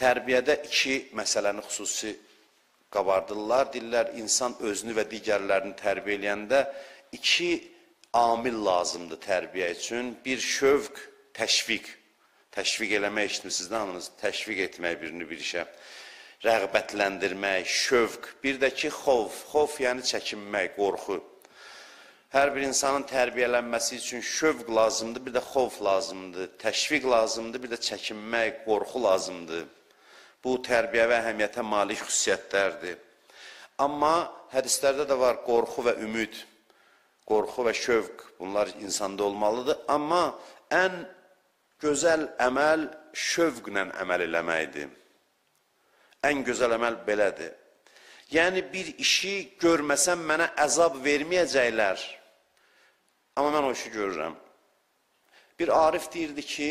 tərbiyədə iki məsələni xüsusi qabardırlar. Deyirlər, insan özünü və digərlərini tərbiyə eləyəndə iki amil lazımdır tərbiyə üçün. Bir şövq, təşviq. Təşviq eləmək işitmisiniz, anınız? Təşviq etmək birini bir işə. Rəğbətləndirmək, şövq. Bir də ki, xov. Xov yəni çəkinmək, qorxu. Hər bir insanın tərbiyələnməsi üçün şövq lazımdır, bir də xovf lazımdır, təşviq lazımdır, bir də çəkinmək, qorxu lazımdır. Bu, tərbiyə və əhəmiyyətə malik xüsusiyyətlərdir. Amma hədislərdə də var qorxu və ümid, qorxu və şövq, bunlar insanda olmalıdır. Amma ən gözəl əməl şövqlə əməl eləməkdir. Ən gözəl əməl belədir. Yəni, bir işi görməsəm mənə əzab verməyəcəklər. Amma mən o işi görürəm. Bir arif deyirdi ki,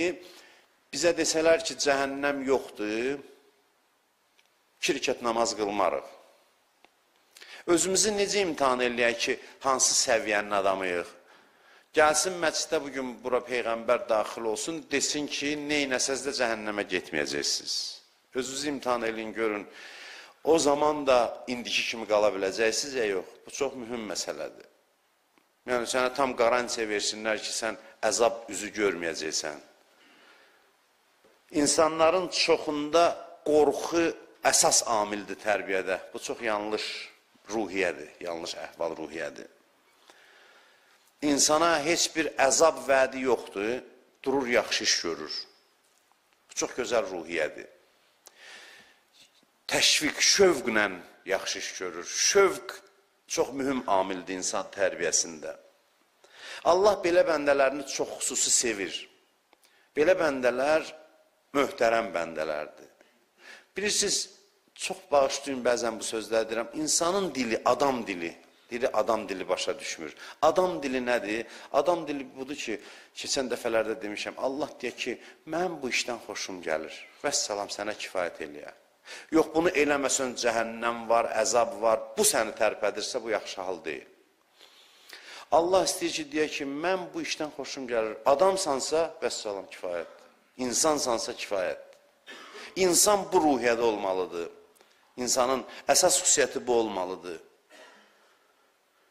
bizə desələr ki, cəhənnəm yoxdur, iki rikət namaz qılmarıq. Özümüzü necə imtihan eləyək ki, hansı səviyyənin adamıyıq? Gəlsin məsciddə bugün bura Peyğəmbər daxil olsun, desin ki, neynəsəz də cəhənnəmə getməyəcəksiniz. Özünüzü imtihan eləyin, görün. O zaman da indiki kimi qala biləcəksiniz ya yox. Bu çox mühüm məsələdir. Yəni, sənə tam qarantiya versinlər ki, sən əzab üzü görməyəcəksən. İnsanların çoxunda qorxu əsas amildir tərbiyədə. Bu çox yanlış ruhiyyədir, yanlış əhval ruhiyyədir. İnsana heç bir əzab vədi yoxdur, durur yaxşı iş görür. Bu çox gözəl ruhiyyədir. Təşviq, şövqlə yaxşı iş görür. Şövq çox mühüm amildir insan tərbiyəsində. Allah belə bəndələrini çox xüsusi sevir. Belə bəndələr möhtərəm bəndələrdir. Bilirsiniz, çox bağışlayın bəzən bu sözlər deyirəm, insanın dili, adam dili, dili adam dili başa düşmür. Adam dili nədir? Adam dili budur ki, keçən dəfələrdə demişəm, Allah deyə ki, mən bu işdən xoşum gəlir. Vəssalam sənə kifayət eləyər. Yox, bunu eləməsən cəhənnəm var, əzab var, bu səni tərpədirsə, bu yaxşı hal deyil. Allah istəyir ki, deyək ki, mən bu işdən xoşum gəlir. Adamsansa, vəssalam, kifayət. İnsansansa, kifayət. İnsan bu ruhiyyədə olmalıdır. İnsanın əsas xüsusiyyəti bu olmalıdır.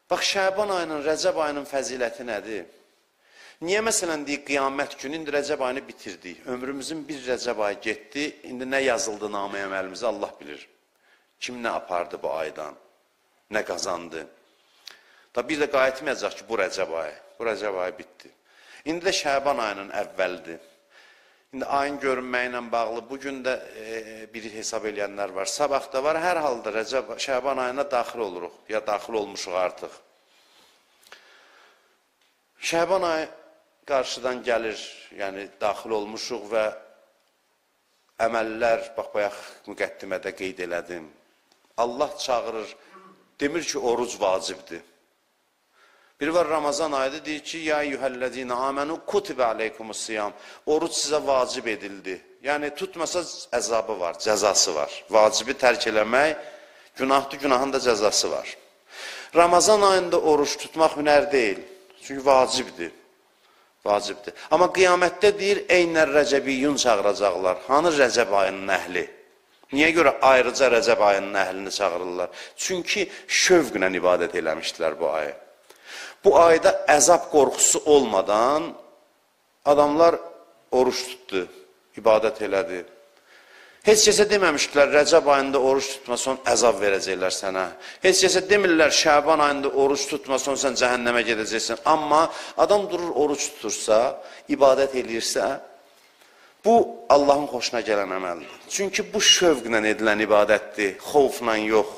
Bax, Şəban ayının, Rəcəb ayının fəziləti nədir? Niyə məsələn deyik, qiyamət günü, indi Rəcəb ayını bitirdik. Ömrümüzün bir Rəcəb ayı getdi, indi nə yazıldı namə əməlimizə Allah bilir. Kim nə apardı bu aydan, nə qazandı. Da bir də qayıtmayacaq ki, bu Rəcəb ayı, bu Rəcəb ayı bitdi. İndi də Şəban ayının əvvəldir. İndi ayın görünməyi ilə bağlı bugün də e, bir hesab eləyənlər var. Sabah da var. Hər halda Rəcəb, Şəban ayına daxil oluruq, ya daxil olmuşuq artıq. Şəban ayı qarşıdan gəlir, yəni daxil olmuşuq və əməllər, bax, bayaq müqəddimədə qeyd elədim. Allah çağırır, demir ki, oruc vacibdir. Biri var Ramazan ayıdır, deyir ki, ya yuhəllədinə amənu kutibə aleykumus siyam. Oruc sizə vacib edildi. Yəni, tutmasa əzabı var, cəzası var. Vacibi tərk eləmək, günahdır, günahın da cəzası var. Ramazan ayında oruç tutmaq hünər deyil. Çünki vacibdir vacibdir. Amma qiyamətdə deyir, eynər rəcəbiyyun çağıracaqlar. Hanı rəcəb ayının əhli? Niyə görə ayrıca rəcəb ayının əhlini çağırırlar? Çünki şövqlə ibadət eləmişdilər bu ayı. Bu ayda əzab qorxusu olmadan adamlar oruç tutdu, ibadət elədi. Heç kəsə deməmişdilər, Rəcəb ayında oruç tutmasan əzab verəcəklər sənə. Heç kəsə demirlər, Şəban ayında oruç tutmasan sən cəhənnəmə gedəcəksən. Amma adam durur, oruç tutursa, ibadət eləyirsə, bu Allahın xoşuna gələn əməldir. Çünki bu şövqlə edilən ibadətdir, xovfla yox.